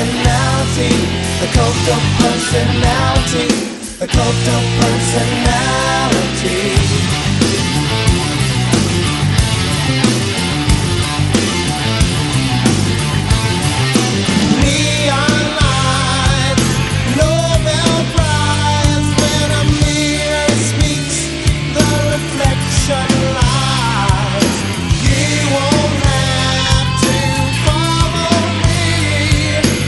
personality, the cult of personality, A cult of personality.